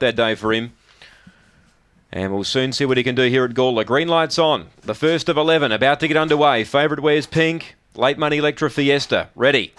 that day for him. And we'll soon see what he can do here at Gawler. Green lights on. The first of 11 about to get underway. Favourite wears pink. Late money Electra Fiesta. Ready.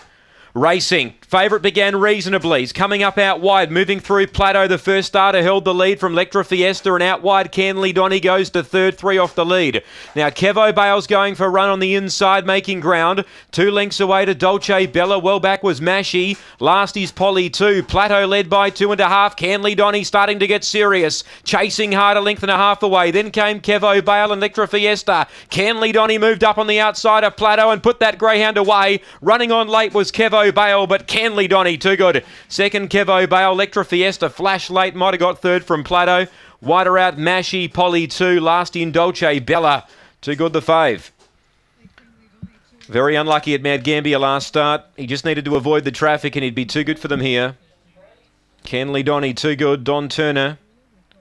Racing. Favourite began reasonably. He's coming up out wide, moving through Plateau. The first starter held the lead from Electra Fiesta, and out wide, Canley Donny goes to third, three off the lead. Now, Kevo Bale's going for a run on the inside, making ground. Two lengths away to Dolce Bella. Well back was Mashy. Last is Polly, two. Plateau led by two and a half. Canley Donny starting to get serious. Chasing hard a length and a half away. Then came Kevo Bale and Electra Fiesta. Canley Donny moved up on the outside of Plateau and put that greyhound away. Running on late was Kevo Bale, but Canley Donny too good. Second, Kevo Bale, Electra Fiesta, Flash late, might have got third from Plato. Wider out, Mashy, Polly two. Last in Dolce, Bella. Too good the fave. Very unlucky at Mount Gambier last start. He just needed to avoid the traffic and he'd be too good for them here. Canley Donny, too good. Don Turner,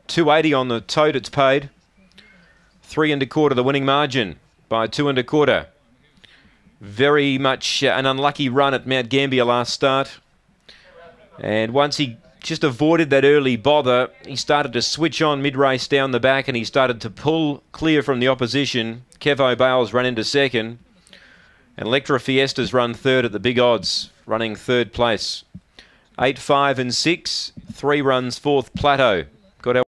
280 on the tote, it's paid. Three and a quarter, the winning margin by two and a quarter. Very much uh, an unlucky run at Mount Gambier last start. And once he just avoided that early bother, he started to switch on mid-race down the back and he started to pull clear from the opposition. Kevo Bales run into second. And Electra Fiesta's run third at the big odds, running third place. 8, 5 and 6. Three runs fourth Plateau. Got our